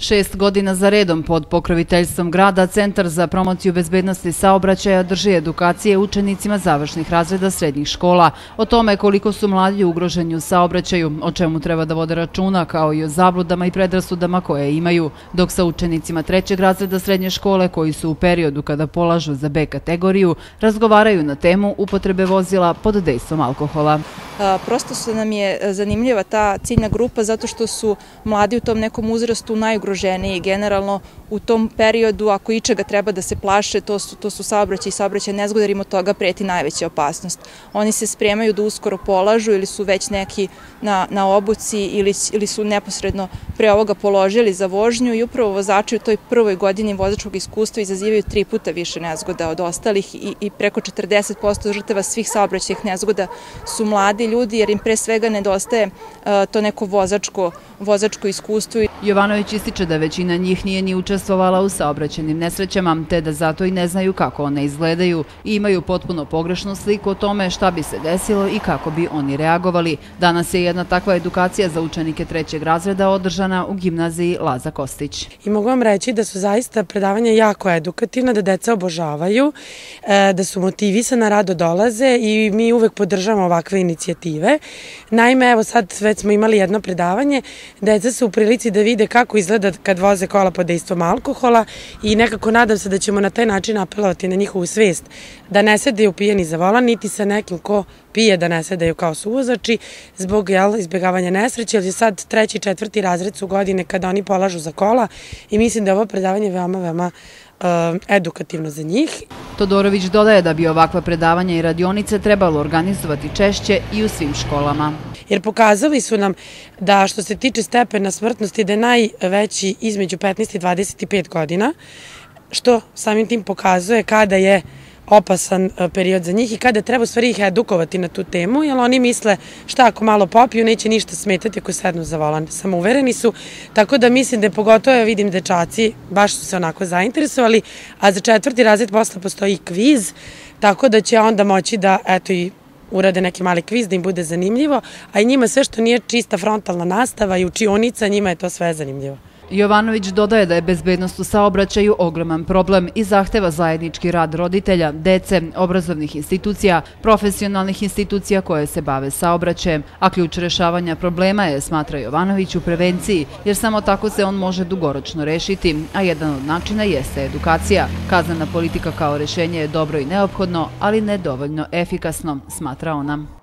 Šest godina za redom pod pokroviteljstvom grada Centar za promociju bezbednosti saobraćaja drži edukacije učenicima završnih razreda srednjih škola o tome koliko su mladi ugroženi u saobraćaju, o čemu treba da vode računa, kao i o zabludama i predrasudama koje imaju, dok sa učenicima trećeg razreda srednje škole koji su u periodu kada polažu za B kategoriju razgovaraju na temu upotrebe vozila pod dejstvom alkohola. Prosto su nam je zanimljiva ta ciljna grupa zato što su mladi u tom nekom uzrastu najugroženiji. Generalno u tom periodu, ako ičega treba da se plaše, to su, to su saobraćaj i saobraćaj nezgoda, jer im od toga preti najveća opasnost. Oni se spremaju da uskoro polažu ili su već neki na, na obuci ili, ili su neposredno pre ovoga položili za vožnju i upravo vozači u toj prvoj godini vozačkog iskustva izazivaju tri puta više nezgoda od ostalih i, i preko 40% žrteva svih saobraćajih nezgoda su mladi ljudi jer im pre svega nedostaje uh, to neko vozačko, vozačko iskustvo. Jovanović ističe da većina njih nije ni učestvovala u saobraćenim nesrećama, te da zato i ne znaju kako one izgledaju i imaju potpuno pogrešnu sliku o tome šta bi se desilo i kako bi oni reagovali. Danas je jedna takva edukacija za učenike trećeg razreda održana u gimnaziji Laza Kostić. I mogu vam reći da su zaista predavanja jako edukativna, da deca obožavaju, e, da su motivisana, rado dolaze i mi uvek podržavamo ovakve inicijative inicijative. Naime, evo sad već smo imali jedno predavanje, deca su u prilici da vide kako izgleda kad voze kola pod dejstvom alkohola i nekako nadam se da ćemo na taj način apelovati na njihovu svest da ne sedaju pijeni za volan, niti sa nekim ko pije da ne sedaju kao suvozači zbog jel, izbjegavanja nesreće, jer je sad treći, četvrti razred su godine kada oni polažu za kola i mislim da je ovo predavanje veoma, veoma uh, edukativno za njih. Todorović dodaje da bi ovakva predavanja i radionice trebalo organizovati češće i u svim školama. Jer pokazali su nam da što se tiče stepena smrtnosti da je najveći između 15 i 25 godina, što samim tim pokazuje kada je opasan e, period za njih i kada treba stvari ih edukovati na tu temu, jer oni misle šta ako malo popiju, neće ništa smetati ako sednu za volan. Samouvereni su, tako da mislim da je pogotovo, ja vidim dečaci, baš su se onako zainteresovali, a za četvrti razred posle postoji kviz, tako da će onda moći da, eto i urade neki mali kviz da im bude zanimljivo, a i njima sve što nije čista frontalna nastava i učionica, njima je to sve zanimljivo. Jovanović dodaje da je bezbednost u saobraćaju ogroman problem i zahteva zajednički rad roditelja, dece, obrazovnih institucija, profesionalnih institucija koje se bave saobraćajem, a ključ rešavanja problema je, smatra Jovanović, u prevenciji, jer samo tako se on može dugoročno rešiti, a jedan od načina jeste edukacija. Kaznana politika kao rešenje je dobro i neophodno, ali nedovoljno efikasno, smatra ona.